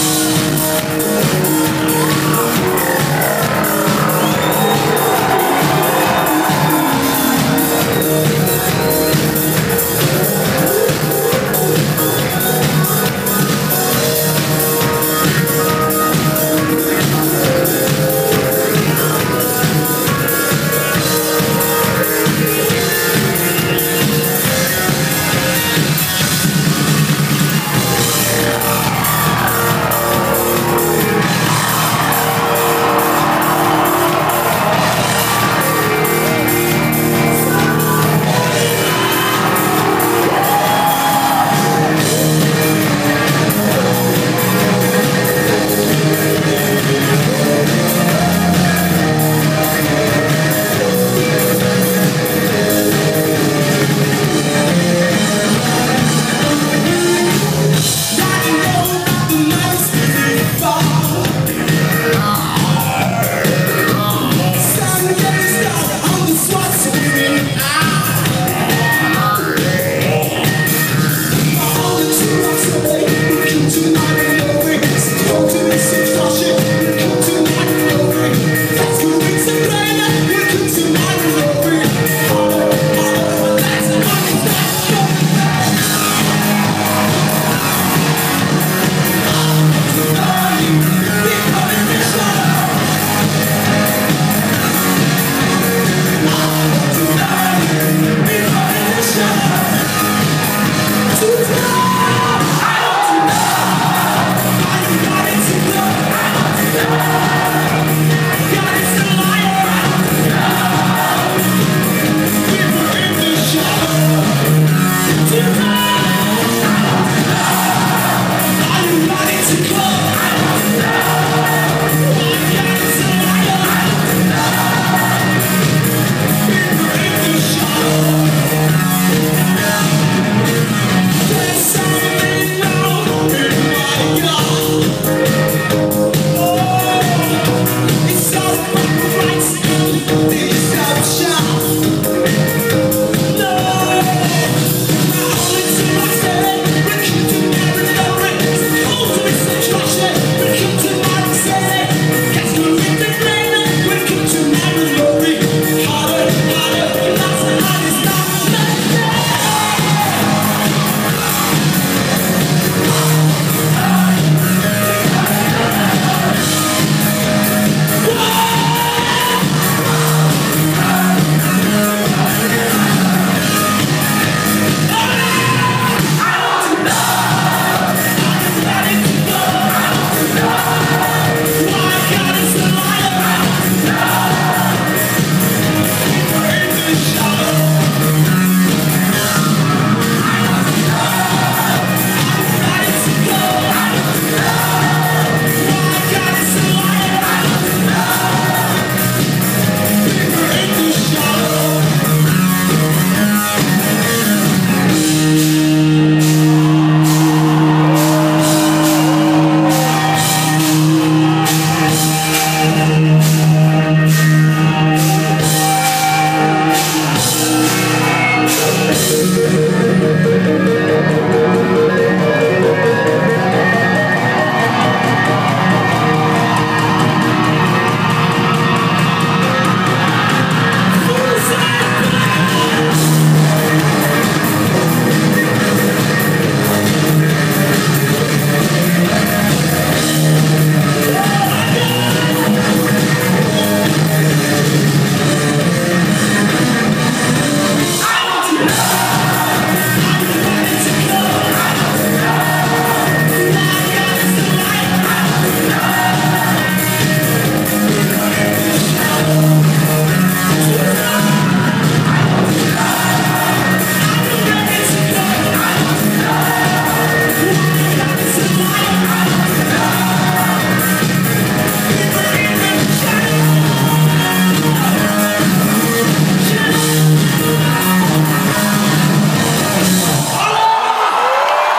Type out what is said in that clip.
Música